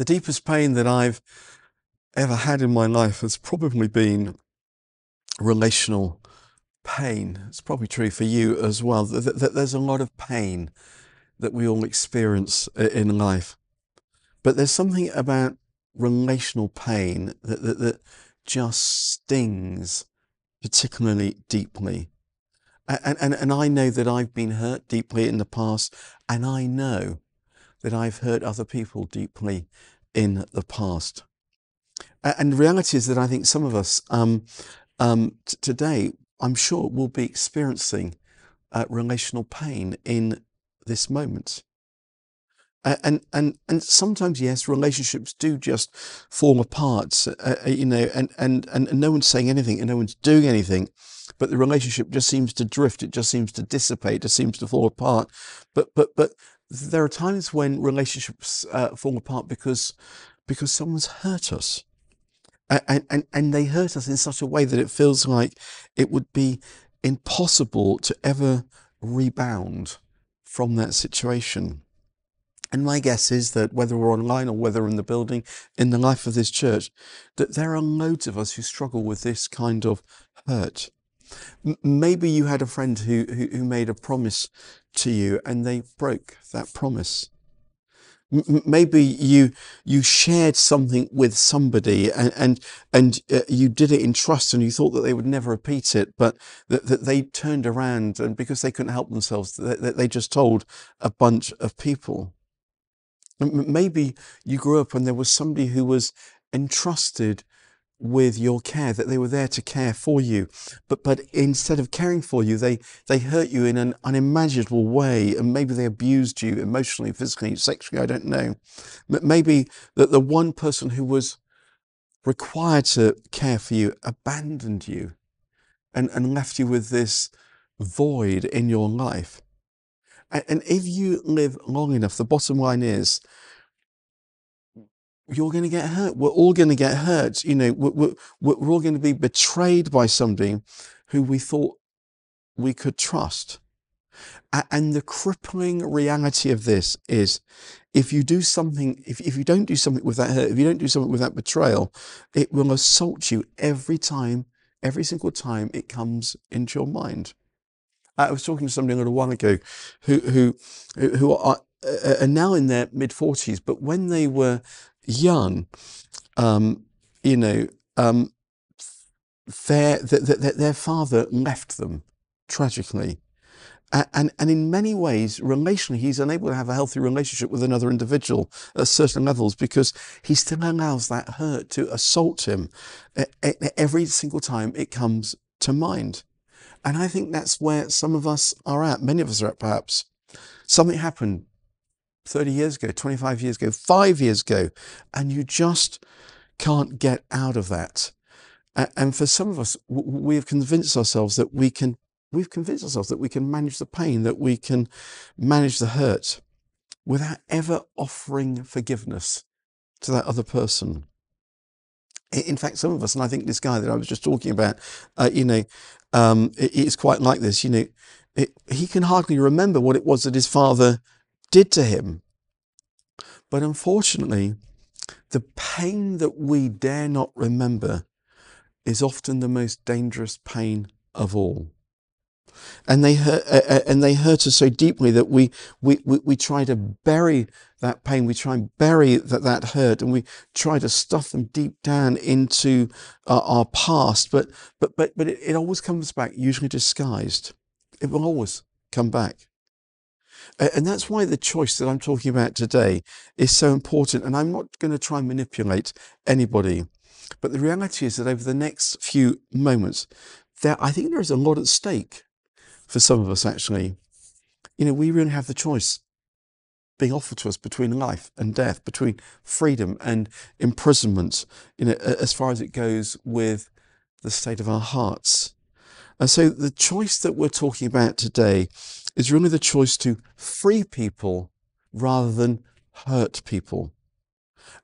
The deepest pain that I've ever had in my life has probably been relational pain. It's probably true for you as well. That there's a lot of pain that we all experience in life. But there's something about relational pain that, that, that just stings particularly deeply. And, and, and I know that I've been hurt deeply in the past, and I know that I've hurt other people deeply in the past. And the reality is that I think some of us um, um, t- today, I'm sure, will be experiencing uh, relational pain in this moment. And and and sometimes yes relationships do just fall apart uh, uh, you know and, and and no one's saying anything and no one's doing anything but the relationship just seems to drift it just seems to dissipate it just seems to fall apart but but but there are times when relationships uh, fall apart because because someone's hurt us and, and and they hurt us in such a way that it feels like it would be impossible to ever rebound from that situation and my guess is that whether we're online or whether in the building, in the life of this church, that there are loads of us who struggle with this kind of hurt. M- maybe you had a friend who, who, who, made a promise to you and they broke that promise. M- maybe you you shared something with somebody and and, and uh, you did it in trust and you thought that they would never repeat it, but that, that they turned around and because they couldn't help themselves, that they just told a bunch of people. Maybe you grew up and there was somebody who was entrusted with your care, that they were there to care for you. But, but instead of caring for you, they, they hurt you in an unimaginable way. And maybe they abused you emotionally, physically, sexually, I don't know. But Maybe that the one person who was required to care for you abandoned you and, and left you with this void in your life. And if you live long enough, the bottom line is you're going to get hurt. We're all going to get hurt. You know, we're, we're, we're all going to be betrayed by somebody who we thought we could trust. And the crippling reality of this is if you do something, if, if you don't do something with that hurt, if you don't do something with that betrayal, it will assault you every time, every single time it comes into your mind. I was talking to somebody a little while ago who who who are, uh, are now in their mid forties, but when they were young, um, you know, um, their, their their father left them tragically. And, and in many ways, relationally, he's unable to have a healthy relationship with another individual at certain levels because he still allows that hurt to assault him every single time it comes to mind. And I think that's where some of us are at. Many of us are at perhaps. Something happened 30 years ago, 25 years ago, five years ago, and you just can't get out of that. And for some of us, we have convinced ourselves that we can, we've convinced ourselves that we can manage the pain, that we can manage the hurt without ever offering forgiveness to that other person. In fact, some of us, and I think this guy that I was just talking about, uh, you know, um, it, it's quite like this. You know, it, he can hardly remember what it was that his father did to him. But unfortunately, the pain that we dare not remember is often the most dangerous pain of all. And they hurt, uh, and they hurt us so deeply that we, we, we, we try to bury that pain. We try and bury that, that hurt and we try to stuff them deep down into uh, our past. But, but, but, but it, it always comes back, usually disguised. It will always come back. And that's why the choice that I'm talking about today is so important. And I'm not going to try and manipulate anybody. But the reality is that over the next few moments, there, I think there is a lot at stake for some of us, actually. You know, we really have the choice being offered to us between life and death, between freedom and imprisonment, you know, as far as it goes with the state of our hearts. And so the choice that we're talking about today is really the choice to free people rather than hurt people.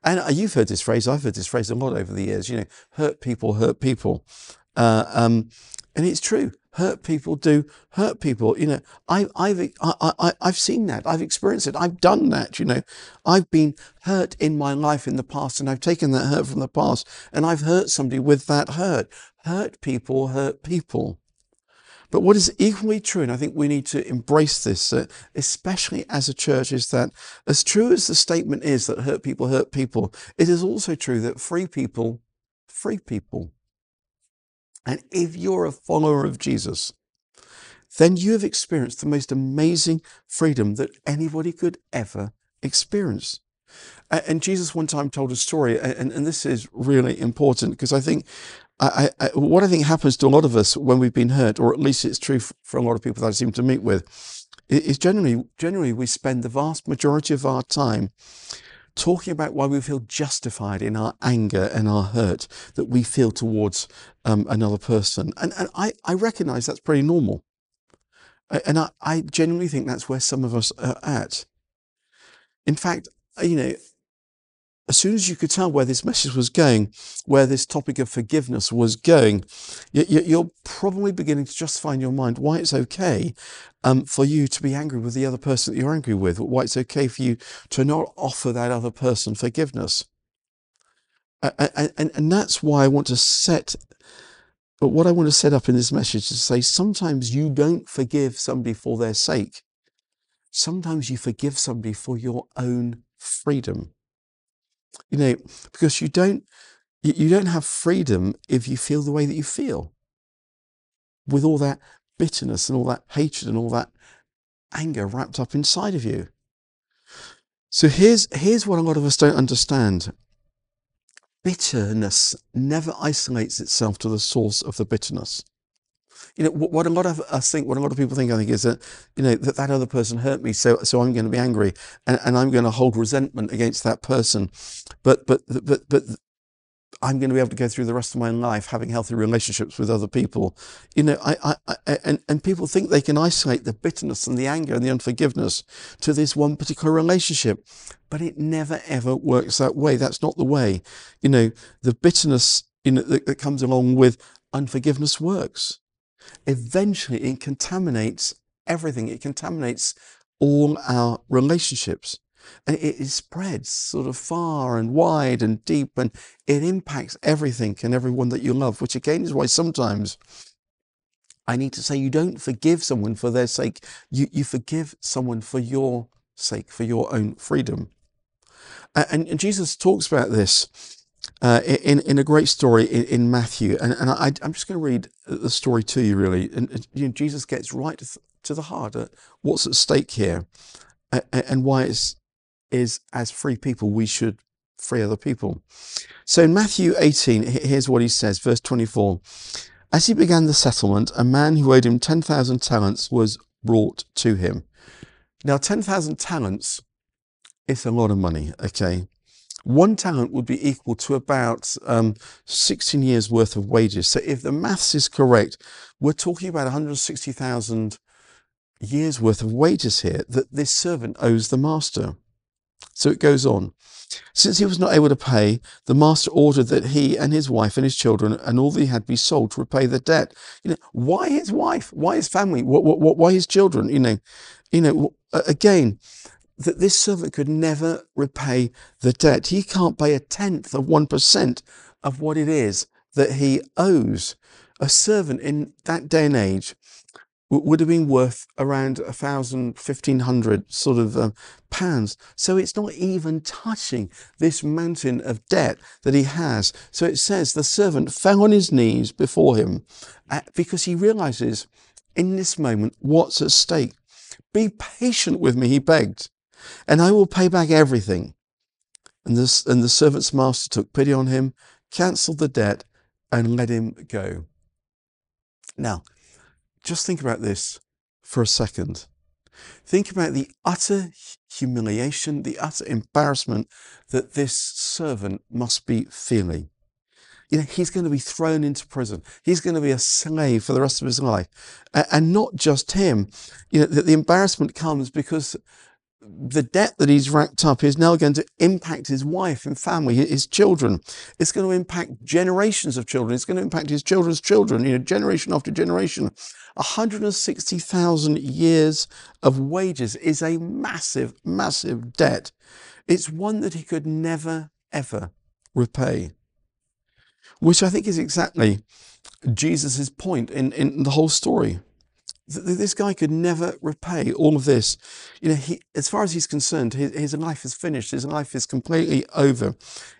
And uh, you've heard this phrase, I've heard this phrase a lot over the years, you know, hurt people, hurt people. Uh, um, and it's true. hurt people do hurt people. You know, I, I've I, I, I've seen that. I've experienced it. I've done that. You know, I've been hurt in my life in the past, and I've taken that hurt from the past, and I've hurt somebody with that hurt. Hurt people hurt people. But what is equally true, and I think we need to embrace this, uh, especially as a church, is that as true as the statement is that hurt people hurt people, it is also true that free people free people. And if you're a follower of Jesus, then you have experienced the most amazing freedom that anybody could ever experience. And Jesus one time told a story, and, and this is really important because I think I, I, what I think happens to a lot of us when we've been hurt, or at least it's true for a lot of people that I seem to meet with, is generally generally we spend the vast majority of our time talking about why we feel justified in our anger and our hurt that we feel towards um, another person. And, and I, I recognize that's pretty normal. And I, I genuinely think that's where some of us are at. In fact, you know, as soon as you could tell where this message was going, where this topic of forgiveness was going, you're probably beginning to justify in your mind why it's okay um, for you to be angry with the other person that you're angry with, why it's okay for you to not offer that other person forgiveness. And, and, and that's why I want to set, but what I want to set up in this message is to say sometimes you don't forgive somebody for their sake. Sometimes you forgive somebody for your own freedom you know, because you don't you don't have freedom if you feel the way that you feel with all that bitterness and all that hatred and all that anger wrapped up inside of you. So here's here's what a lot of us don't understand. Bitterness never isolates itself to the source of the bitterness you know, what a lot of us think, what a lot of people think, I think, is that, you know, that that other person hurt me, so so I'm going to be angry and, and I'm going to hold resentment against that person. But but but but I'm going to be able to go through the rest of my life having healthy relationships with other people. You know, I, I, I, and, and people think they can isolate the bitterness and the anger and the unforgiveness to this one particular relationship, but it never ever works that way. That's not the way. You know, the bitterness you know, that, that comes along with unforgiveness works eventually it contaminates everything. It contaminates all our relationships. And it, spreads sort of far and wide and deep, and it impacts everything and everyone that you love, which again is why sometimes I need to say you don't forgive someone for their sake. You, you forgive someone for your sake, for your own freedom. And, and Jesus talks about this uh, in, in a great story in, in Matthew. And, and I, am just going to read the story to you, really. And you know, Jesus gets right to the heart at what's at stake here and why it's is as free people we should free other people. So in Matthew 18, here's what he says, verse 24. As he began the settlement, a man who owed him 10,000 talents was brought to him. Now, 10,000 talents is a lot of money, okay? One talent would be equal to about um, 16 years worth of wages. So if the maths is correct, we're talking about 160,000 years worth of wages here that this servant owes the master. So it goes on. Since he was not able to pay, the master ordered that he and his wife and his children and all that he had be sold to repay the debt. You know, why his wife? Why his family? What, what, why his children? You know, you know, again, that this servant could never repay the debt. He can't pay a tenth of 1% of what it is that he owes. A servant in that day and age would have been worth around a thousand, fifteen hundred sort of um, pounds. So it's not even touching this mountain of debt that he has. So it says the servant fell on his knees before him uh, because he realizes in this moment what's at stake. Be patient with me, he begged and I will pay back everything. And, this, and the servant's master took pity on him, cancelled the debt, and let him go. Now, just think about this for a second. Think about the utter humiliation, the utter embarrassment that this servant must be feeling. You know, he's going to be thrown into prison. He's going to be a slave for the rest of his life. And not just him. You know, the, the embarrassment comes because the debt that he's racked up is now going to impact his wife and family, his children. It's going to impact generations of children. It's going to impact his children's children, you know, generation after generation. 160,000 years of wages is a massive, massive debt. It's one that he could never, ever repay. Which I think is exactly Jesus' point in, in the whole story this guy could never repay all of this. You know, he, as far as he's concerned, his, his life is finished. His life is completely over.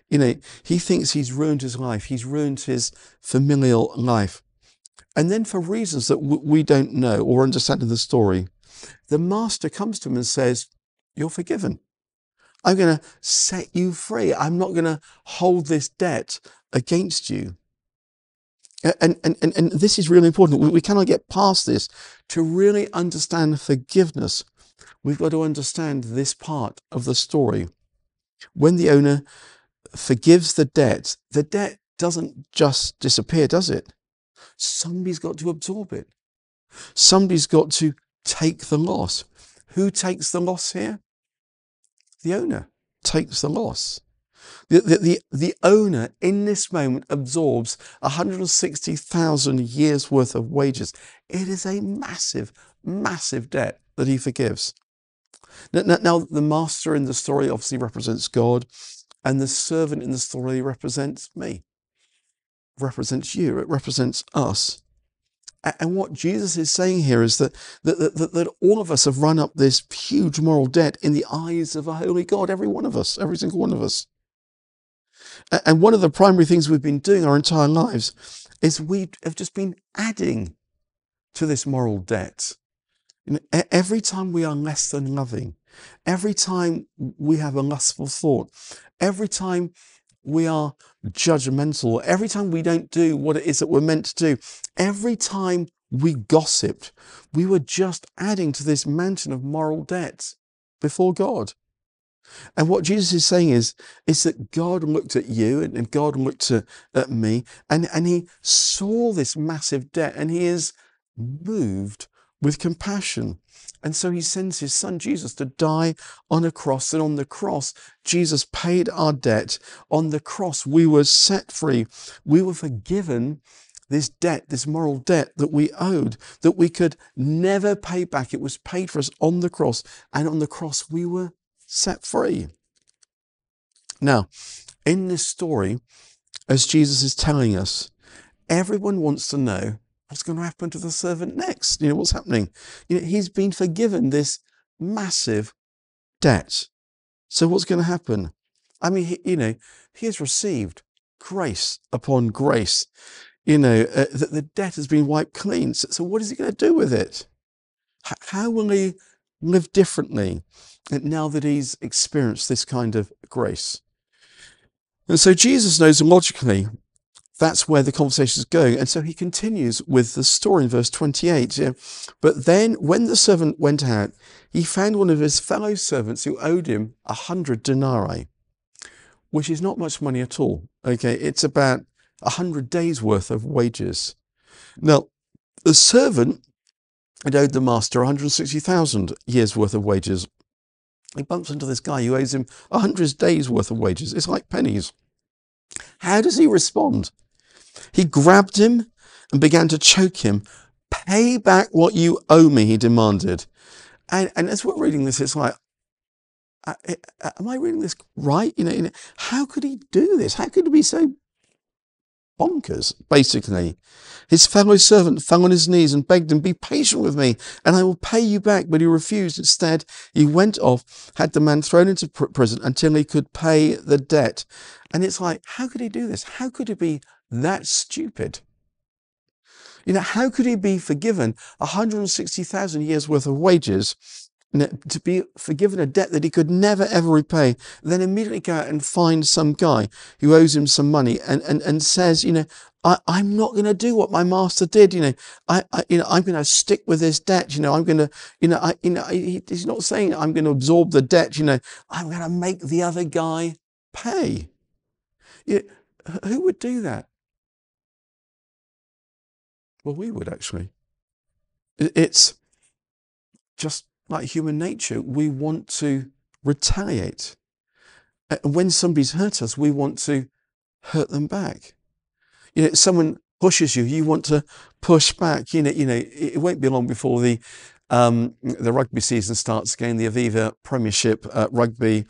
You know, he thinks he's ruined his life. He's ruined his familial life. And then for reasons that we don't know or understand in the story, the master comes to him and says, you're forgiven. I'm going to set you free. I'm not going to hold this debt against you. And, and, and, and this is really important. We, we cannot get past this. To really understand forgiveness, we've got to understand this part of the story. When the owner forgives the debt, the debt doesn't just disappear, does it? Somebody's got to absorb it. Somebody's got to take the loss. Who takes the loss here? The owner takes the loss. The, the, the, the owner in this moment absorbs 160,000 years worth of wages. It is a massive, massive debt that he forgives. Now, now, the master in the story obviously represents God, and the servant in the story represents me, represents you, it represents us. And what Jesus is saying here is that, that, that, that, all of us have run up this huge moral debt in the eyes of a holy God, every one of us, every single one of us. And one of the primary things we've been doing our entire lives is we have just been adding to this moral debt. Every time we are less than loving, every time we have a lustful thought, every time we are judgmental, every time we don't do what it is that we're meant to do, every time we gossiped, we were just adding to this mountain of moral debt before God. And what Jesus is saying is, is that God looked at you and God looked at, at me and, and he saw this massive debt and he is moved with compassion. And so he sends his son Jesus to die on a cross. And on the cross, Jesus paid our debt. On the cross, we were set free. We were forgiven this debt, this moral debt that we owed, that we could never pay back. It was paid for us on the cross. And on the cross, we were set free. Now, in this story, as Jesus is telling us, everyone wants to know what's going to happen to the servant next. You know, what's happening? You know, he's been forgiven this massive debt. So what's going to happen? I mean, he, you know, he has received grace upon grace. You know, uh, that the debt has been wiped clean. So, so what is he going to do with it? H- how will he live differently? Now that he's experienced this kind of grace. And so Jesus knows logically that's where the conversation is going. And so he continues with the story in verse 28. Yeah? But then when the servant went out, he found one of his fellow servants who owed him a hundred denarii, which is not much money at all. Okay. It's about a hundred days worth of wages. Now, the servant had owed the master 160,000 years worth of wages he bumps into this guy who owes him a hundred days worth of wages. It's like pennies. How does he respond? He grabbed him and began to choke him. Pay back what you owe me, he demanded. And, and as we're reading this, it's like, uh, uh, am I reading this right? You know, you know, how could he do this? How could he be so bonkers, basically. His fellow servant fell on his knees and begged him, Be patient with me, and I will pay you back. But he refused. Instead, he went off, had the man thrown into prison until he could pay the debt. And it's like, how could he do this? How could he be that stupid? You know, how could he be forgiven 160,000 years worth of wages to be forgiven a debt that he could never ever repay, then immediately go out and find some guy who owes him some money and, and, and says, you know, I, I'm not going to do what my master did. You know, I, I you know, I'm going to stick with this debt. You know, I'm going to, you know, I, you know, he, he's not saying I'm going to absorb the debt. You know, I'm going to make the other guy pay. You know, who would do that? Well, we would actually. It's just like human nature, we want to retaliate. When somebody's hurt us, we want to hurt them back. You know, someone pushes you, you want to push back. You know, you know, it won't be long before the um, the rugby season starts again, the Aviva Premiership uh, rugby.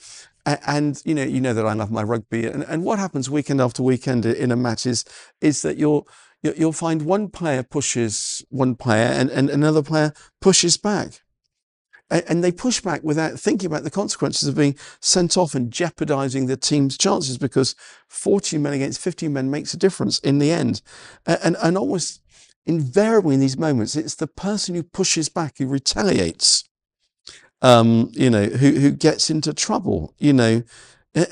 And, you know, you know that I love my rugby. And, and what happens weekend after weekend in a match is, is that you'll, you'll find one player pushes one player and, and another player pushes back and they push back without thinking about the consequences of being sent off and jeopardizing the team's chances because 14 men against 15 men makes a difference in the end. And, and almost invariably in these moments, it's the person who pushes back, who retaliates, um, you know, who, who gets into trouble, you know.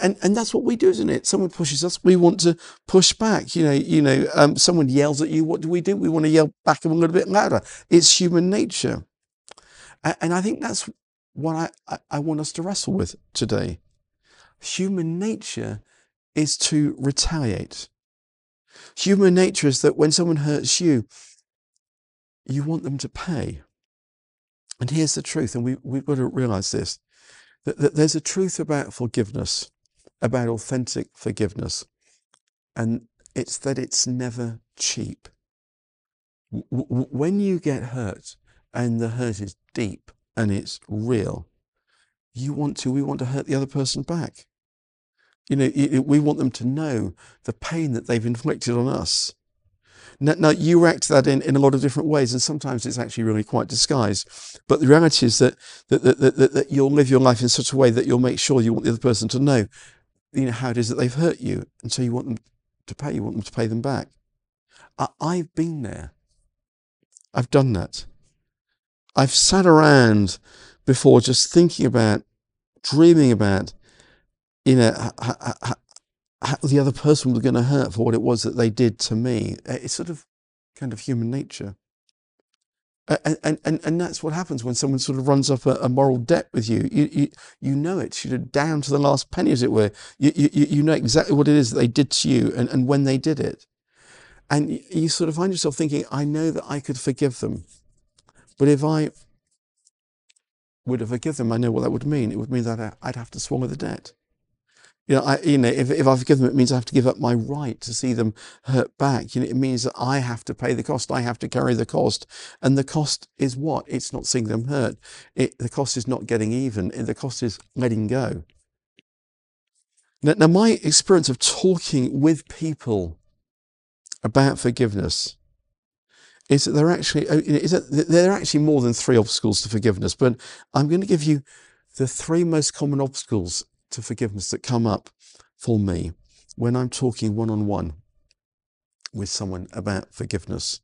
And, and that's what we do, isn't it? Someone pushes us, we want to push back. You know, you know, um, someone yells at you, what do we do? We want to yell back a little bit louder. It's human nature. And I think that's what I, I want us to wrestle with today. Human nature is to retaliate. Human nature is that when someone hurts you, you want them to pay. And here's the truth, and we, we've got to realize this that, that there's a truth about forgiveness, about authentic forgiveness, and it's that it's never cheap. W- when you get hurt, and the hurt is deep and it's real, you want to, we want to hurt the other person back. You know, we want them to know the pain that they've inflicted on us. Now, now, you react to that in, in a lot of different ways, and sometimes it's actually really quite disguised. But the reality is that that, that, that, that you'll live your life in such a way that you'll make sure you want the other person to know, you know, how it is that they've hurt you. And so you want them to pay, you want them to pay them back. I, I've been there. I've done that. I've sat around before just thinking about, dreaming about, you know, how, how, how the other person was going to hurt for what it was that they did to me. It's sort of kind of human nature. And, and, and, that's what happens when someone sort of runs up a, a moral debt with you. You, you. you know it, you down to the last penny, as it were. You, you, you know exactly what it is that they did to you and, and when they did it. And you sort of find yourself thinking, I know that I could forgive them. But if I were to forgive them, I know what that would mean. It would mean that I'd have to swallow the debt. You know, I, you know, if, if I forgive them, it means I have to give up my right to see them hurt back. You know, it means that I have to pay the cost. I have to carry the cost. And the cost is what? It's not seeing them hurt. It, the cost is not getting even. The cost is letting go. Now, now, my experience of talking with people about forgiveness is that there are actually uh, is that there are actually more than three obstacles to forgiveness. But I'm going to give you the three most common obstacles to forgiveness that come up for me when I'm talking one on one with someone about forgiveness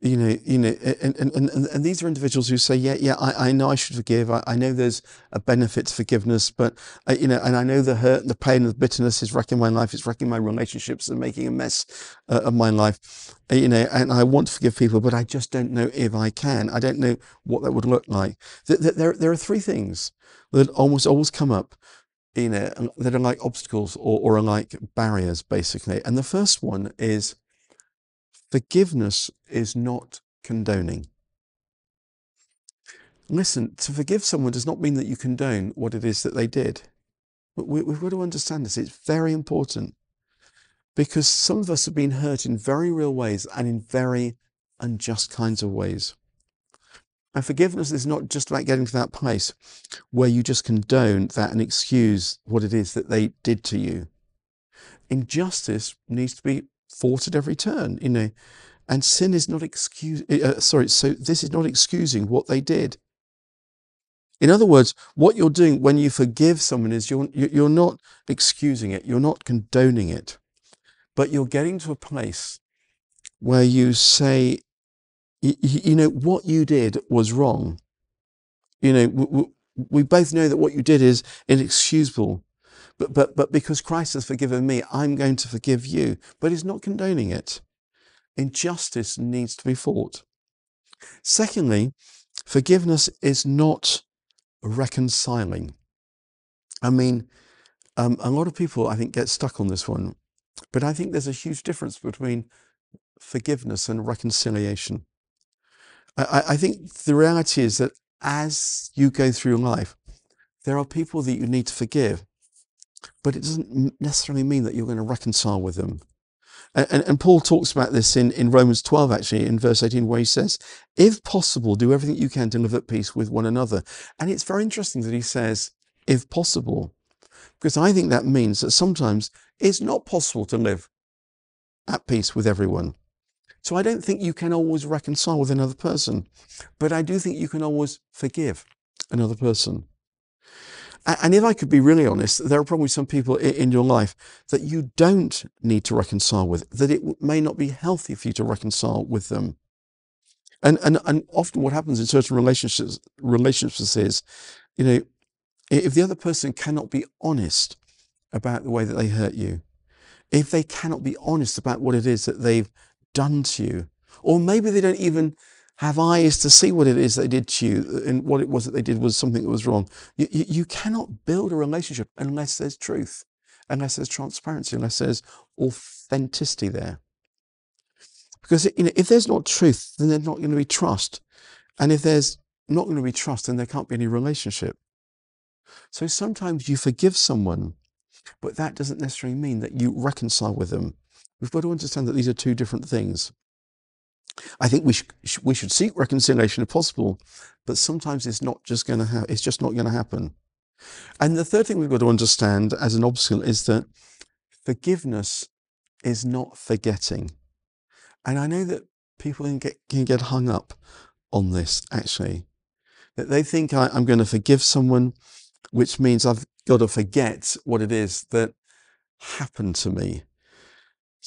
you know, you know, and, and, and, and these are individuals who say, yeah, yeah, I, I know I should forgive. I, I know there's a benefit to forgiveness, but, uh, you know, and I know the hurt and the pain and the bitterness is wrecking my life. It's wrecking my relationships and making a mess uh, of my life, uh, you know, and I want to forgive people, but I just don't know if I can. I don't know what that would look like. There, there, there are three things that almost always come up, you know, that are like obstacles or, or are like barriers, basically. And the first one is, Forgiveness is not condoning. Listen, to forgive someone does not mean that you condone what it is that they did. We, have got to understand this. It's very important because some of us have been hurt in very real ways and in very unjust kinds of ways. And forgiveness is not just about getting to that place where you just condone that and excuse what it is that they did to you. Injustice needs to be fought at every turn, you know. And sin is not excuse. Uh, uh, sorry, so this is not excusing what they did. In other words, what you're doing when you forgive someone is you're you're not excusing it, you're not condoning it, but you're getting to a place where you say, you, you know, what you did was wrong. You know, we both know that what you did is inexcusable. But, but, but because Christ has forgiven me, I'm going to forgive you. But he's not condoning it. Injustice needs to be fought. Secondly, forgiveness is not reconciling. I mean, um, a lot of people, I think, get stuck on this one. But I think there's a huge difference between forgiveness and reconciliation. I, I think the reality is that as you go through life, there are people that you need to forgive, but it doesn't necessarily mean that you're going to reconcile with them. And, and, Paul talks about this in, in Romans 12, actually, in verse 18, where he says, If possible, do everything you can to live at peace with one another. And it's very interesting that he says, If possible, because I think that means that sometimes it's not possible to live at peace with everyone. So I don't think you can always reconcile with another person, but I do think you can always forgive another person. And if I could be really honest, there are probably some people in your life that you don't need to reconcile with, that it may not be healthy for you to reconcile with them. And, and, and often what happens in certain relationships, relationships is, you know, if the other person cannot be honest about the way that they hurt you, if they cannot be honest about what it is that they've done to you. Or maybe they don't even have eyes to see what it is they did to you uh, and what it was that they did was something that was wrong. You, you, you cannot build a relationship unless there's truth, unless there's transparency, unless there's authenticity there. Because you know, if there's not truth, then there's not going to be trust. And if there's not going to be trust, then there can't be any relationship. So sometimes you forgive someone, but that doesn't necessarily mean that you reconcile with them. We've got to understand that these are two different things. I think we, sh- we should seek reconciliation if possible, but sometimes it's not just going to ha- it's just not going to happen. And the third thing we've got to understand as an obstacle is that forgiveness is not forgetting. And I know that people can get, can get hung up on this actually. That they think I, I'm going to forgive someone, which means I've got to forget what it is that happened to me.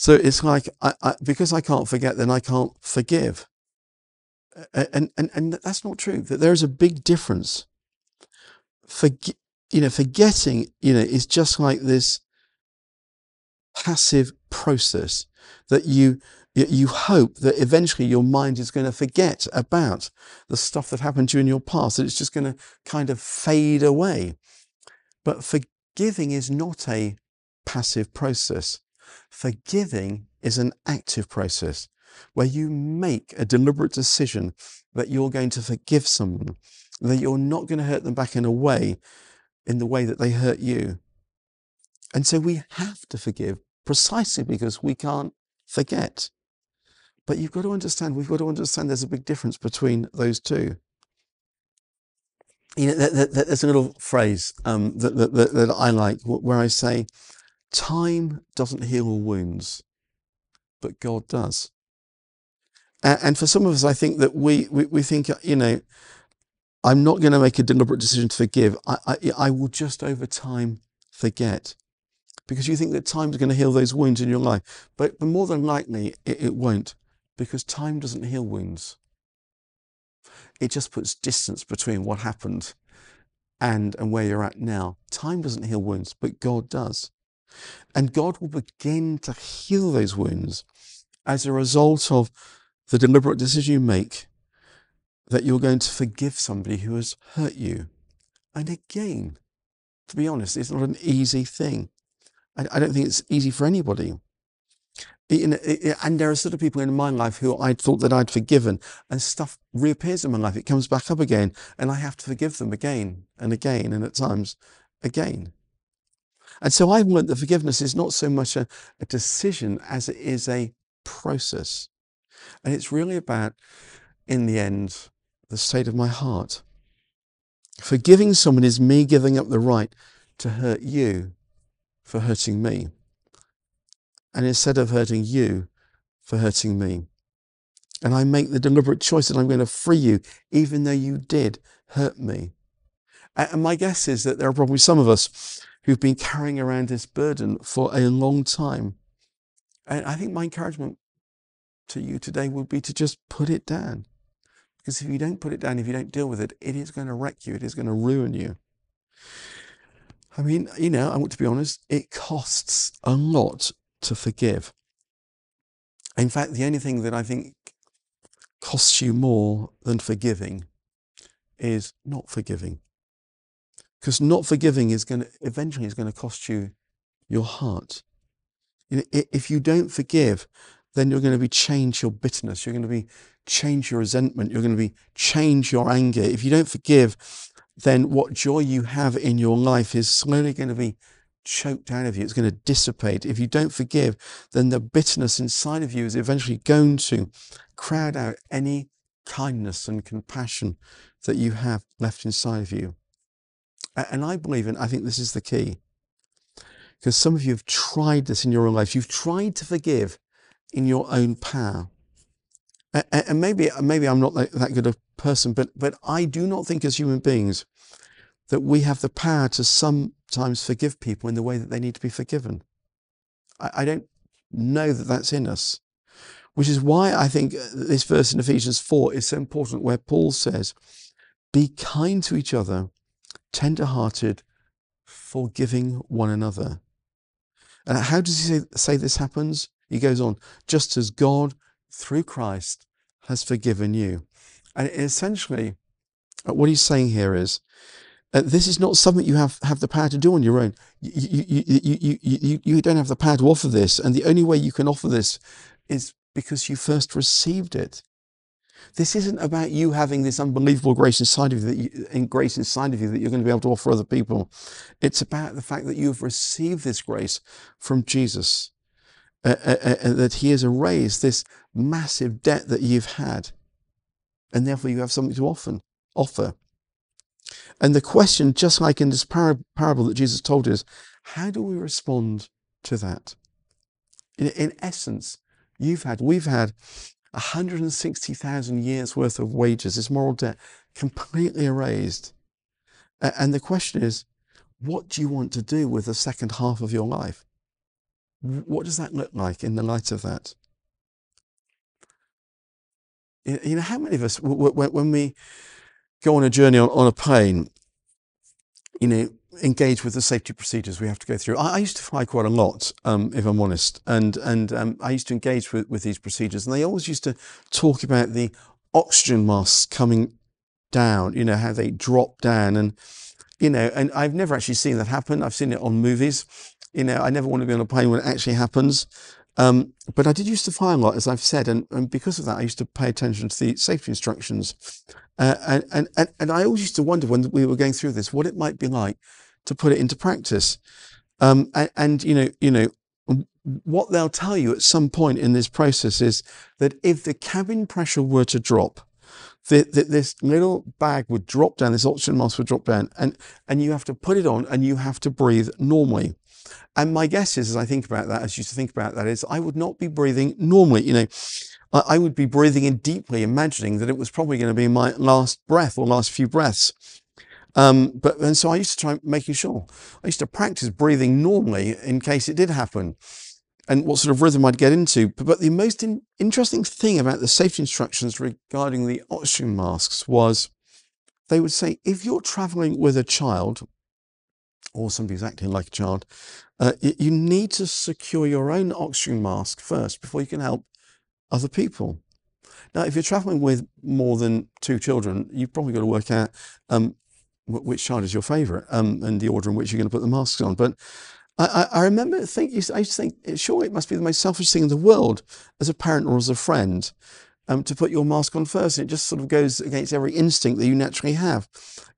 So it's like, I, I, because I can't forget, then I can't forgive. And, and, and that's not true, that there is a big difference. Forge- you know, forgetting, you know, is just like this passive process that you, you hope that eventually your mind is going to forget about the stuff that happened to you in your past, that it's just going to kind of fade away. But forgiving is not a passive process. Forgiving is an active process where you make a deliberate decision that you're going to forgive someone, that you're not going to hurt them back in a way, in the way that they hurt you. And so we have to forgive precisely because we can't forget. But you've got to understand, we've got to understand there's a big difference between those two. You know, there's a little phrase um, that, that, that I like where I say, Time doesn't heal all wounds, but God does. And for some of us, I think that we, we, we think, uh, you know, I'm not going to make a deliberate decision to forgive. I, I, I will just over time forget because you think that time is going to heal those wounds in your life. But, but more than likely, it, it won't because time doesn't heal wounds. It just puts distance between what happened and, and where you're at now. Time doesn't heal wounds, but God does. And God will begin to heal those wounds as a result of the deliberate decision you make that you're going to forgive somebody who has hurt you. And again, to be honest, it's not an easy thing. I, I don't think it's easy for anybody. and there are sort of people in my life who I thought that I'd forgiven, and stuff reappears in my life. It comes back up again, and I have to forgive them again and again, and at times again. And so I've learned that forgiveness is not so much a, a decision as it is a process. And it's really about, in the end, the state of my heart. Forgiving someone is me giving up the right to hurt you for hurting me. And instead of hurting you for hurting me. And I make the deliberate choice that I'm going to free you, even though you did hurt me. And my guess is that there are probably some of us who've been carrying around this burden for a long time. And I think my encouragement to you today would be to just put it down. Because if you don't put it down, if you don't deal with it, it is going to wreck you, it is going to ruin you. I mean, you know, I want to be honest, it costs a lot to forgive. In fact, the only thing that I think costs you more than forgiving is not forgiving. Because not forgiving is going to eventually is going to cost you your heart. If you don't forgive, then you're going to be to your bitterness. You're going to be change your resentment. You're going to be change your anger. If you don't forgive, then what joy you have in your life is slowly going to be choked out of you. It's going to dissipate. If you don't forgive, then the bitterness inside of you is eventually going to crowd out any kindness and compassion that you have left inside of you. And I believe, and I think this is the key, because some of you have tried this in your own life. You've tried to forgive in your own power. And maybe, maybe I'm not that good a person, but, but I do not think as human beings that we have the power to sometimes forgive people in the way that they need to be forgiven. I, I don't know that that's in us, which is why I think uh, this verse in Ephesians 4 is so important, where Paul says, Be kind to each other, tender hearted, forgiving one another. And how does he say, say this happens? He goes on, just as God through Christ has forgiven you. And essentially, what he's saying here is, uh, this is not something you have, have the power to do on your own. You, you, you, you, you, you don't have the power to offer this. And the only way you can offer this is because you first received it. This isn't about you having this unbelievable grace inside of you, that you, grace inside of you that you're going to be able to offer other people. It's about the fact that you've received this grace from Jesus uh, uh, uh, that he has erased this massive debt that you've had. And therefore you have something to offer. offer. And the question, just like in this par- parable that Jesus told us, how do we respond to that? In, in essence, you've had, we've had 160,000 years worth of wages, this moral debt, completely erased. And the question is, what do you want to do with the second half of your life? What does that look like in the light of that? You know, how many of us, when we go on a journey on, a plane, you know, engage with the safety procedures we have to go through. I, used to fly quite a lot, um, if I'm honest, and and um, I used to engage with, with these procedures, and they always used to talk about the oxygen masks coming down. You know how they drop down, and you know, and I've never actually seen that happen. I've seen it on movies, you know, I never want to be on a plane when it actually happens. Um, but I did used to fly a lot, as I've said, and, and, because of that, I used to pay attention to the safety instructions. Uh, and, and, and I always used to wonder when we were going through this, what it might be like to put it into practice. Um, and, and, you know, you know, what they'll tell you at some point in this process is that if the cabin pressure were to drop, that this little bag would drop down, this oxygen mask would drop down, and, and you have to put it on and you have to breathe normally. And my guess is, as I think about that, as you think about that, is I would not be breathing normally. You know, I, would be breathing in deeply, imagining that it was probably going to be my last breath or last few breaths. Um, but and so I used to try making sure. I used to practice breathing normally in case it did happen, and what sort of rhythm I'd get into. But, but the most in, interesting thing about the safety instructions regarding the oxygen masks was they would say if you're traveling with a child or somebody who's acting like a child, uh, you need to secure your own oxygen mask first before you can help other people. Now, if you're traveling with more than two children, you've probably got to work out um, which child is your favorite um, and the order in which you're going to put the masks on. But I, I remember think, I to think, sure, it must be the most selfish thing in the world as a parent or as a friend um, to put your mask on first. It just sort of goes against every instinct that you naturally have,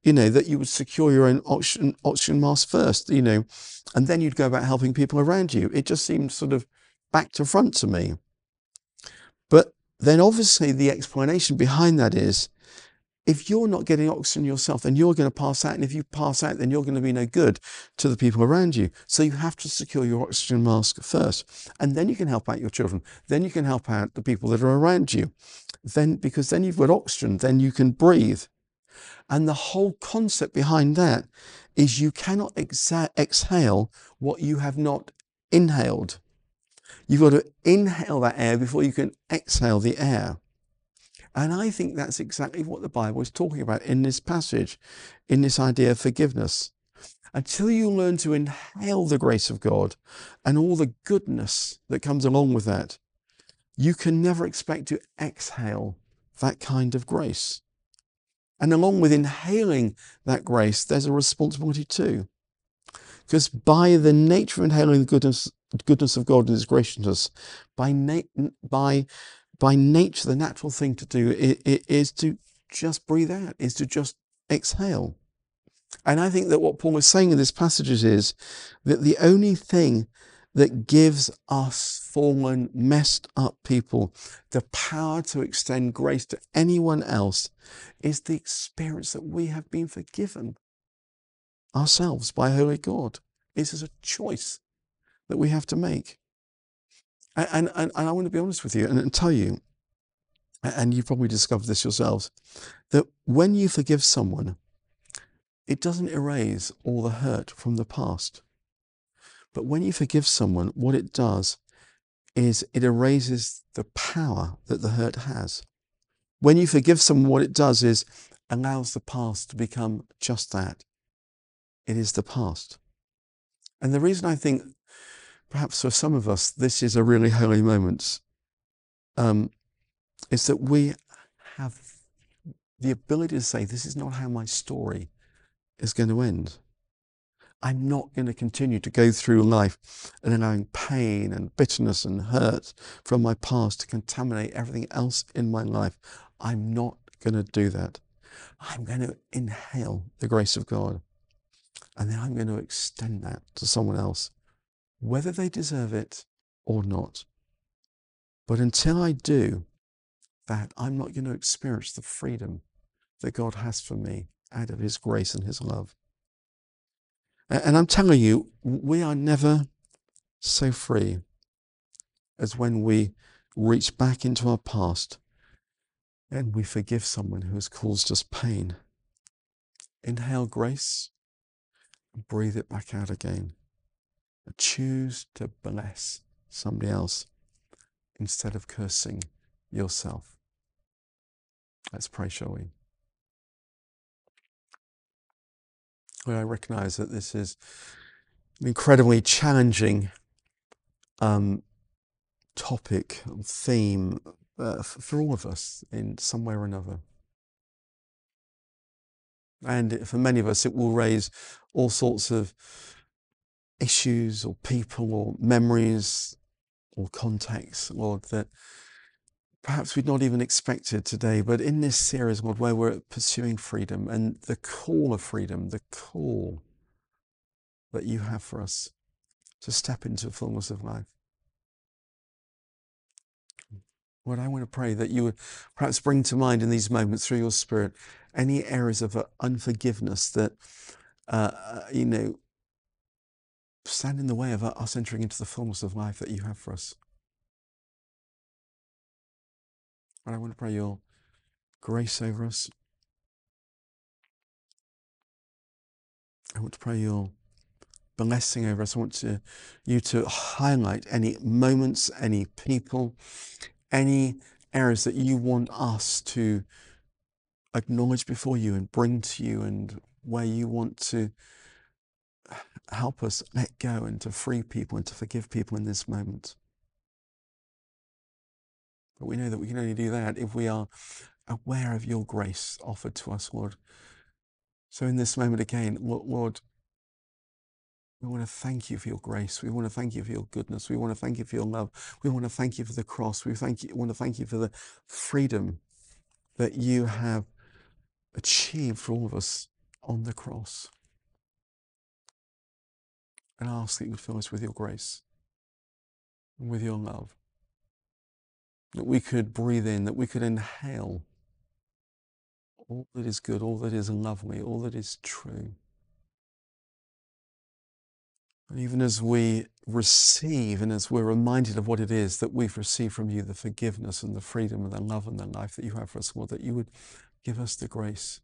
you know, that you would secure your own oxygen, oxygen mask first, you know, and then you'd go about helping people around you. It just seemed sort of back to front to me. But then obviously the explanation behind that is if you're not getting oxygen yourself, then you're going to pass out. And if you pass out, then you're going to be no good to the people around you. So you have to secure your oxygen mask first. And then you can help out your children. Then you can help out the people that are around you. Then, because then you've got oxygen, then you can breathe. And the whole concept behind that is you cannot exhale what you have not inhaled. You've got to inhale that air before you can exhale the air. And I think that's exactly what the Bible is talking about in this passage, in this idea of forgiveness. Until you learn to inhale the grace of God and all the goodness that comes along with that, you can never expect to exhale that kind of grace. And along with inhaling that grace, there's a responsibility too. Because by the nature of inhaling the goodness, goodness of God and His graciousness, by, na- by by nature, the natural thing to do is to just breathe out, is to just exhale. And I think that what Paul is saying in this passage is that the only thing that gives us fallen, messed up people the power to extend grace to anyone else is the experience that we have been forgiven ourselves by Holy God. This is a choice that we have to make. And, and, and I want to be honest with you and, and tell you, and you've probably discovered this yourselves, that when you forgive someone, it doesn't erase all the hurt from the past. But when you forgive someone, what it does is it erases the power that the hurt has. When you forgive someone, what it does is allows the past to become just that. It is the past. And the reason I think perhaps for some of us this is a really holy moment um, is that we have the ability to say, this is not how my story is going to end. I'm not going to continue to go through life and allowing pain and bitterness and hurt from my past to contaminate everything else in my life. I'm not going to do that. I'm going to inhale the grace of God and then I'm going to extend that to someone else, whether they deserve it or not. But until I do that, I'm not going to experience the freedom that God has for me out of His grace and His love. And I'm telling you, we are never so free as when we reach back into our past and we forgive someone who has caused us pain. Inhale grace, breathe it back out again. Choose to bless somebody else instead of cursing yourself. Let's pray, shall we? Well, I recognize that this is an incredibly challenging um, topic, theme uh, for all of us in some way or another. And for many of us, it will raise all sorts of issues or people or memories or contexts, Lord, that perhaps we'd not even expected today. But in this series, Lord, where we're pursuing freedom and the call of freedom, the call that you have for us to step into the fullness of life. Lord, I want to pray that you would perhaps bring to mind in these moments through your Spirit any areas of unforgiveness that, uh, uh, you know, stand in the way of us entering into the fullness of life that you have for us. And I want to pray your grace over us. I want to pray your blessing over us. I want to, you to highlight any moments, any people, any areas that you want us to acknowledge before you and bring to you and where you want to help us let go and to free people and to forgive people in this moment. But we know that we can only do that if we are aware of your grace offered to us, Lord. So in this moment again, Lord, we want to thank you for your grace. We want to thank you for your goodness. We want to thank you for your love. We want to thank you for the cross. We thank you, want to thank you for the freedom that you have achieved for all of us on the cross. And ask that you fill us with your grace and with your love. That we could breathe in, that we could inhale all that is good, all that is lovely, all that is true. And even as we receive and as we're reminded of what it is that we've received from you, the forgiveness and the freedom and the love and the life that you have for us, Lord, that you would give us the grace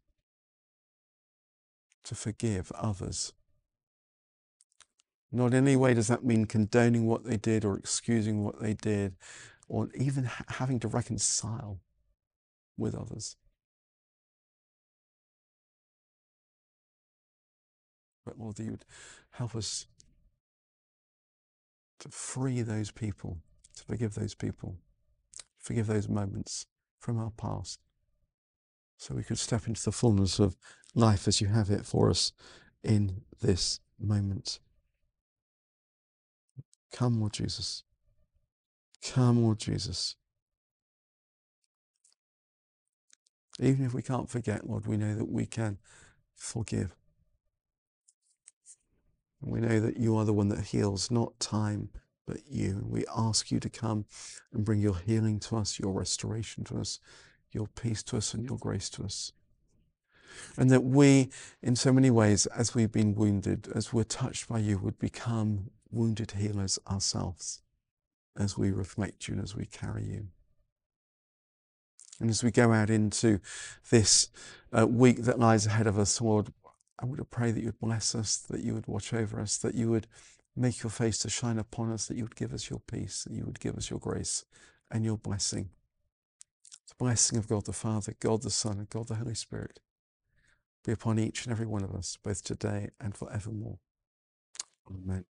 to forgive others. Not in any way does that mean condoning what they did or excusing what they did or even ha- having to reconcile with others. But Lord, that you would help us to free those people, to forgive those people, forgive those moments from our past, so we could step into the fullness of life as you have it for us in this moment. Come, Lord Jesus. Come, Lord Jesus. Even if we can't forget, Lord, we know that we can forgive. We know that you are the one that heals, not time, but you. We ask you to come and bring your healing to us, your restoration to us, your peace to us, and your grace to us. And that we, in so many ways, as we've been wounded, as we're touched by you, would become wounded healers ourselves as we reflect you and as we carry you. And as we go out into this uh, week that lies ahead of us, Lord, I would pray that you would bless us, that you would watch over us, that you would make your face to shine upon us, that you would give us your peace, that you would give us your grace and your blessing. The blessing of God the Father, God the Son, and God the Holy Spirit be upon each and every one of us, both today and forevermore. Amen.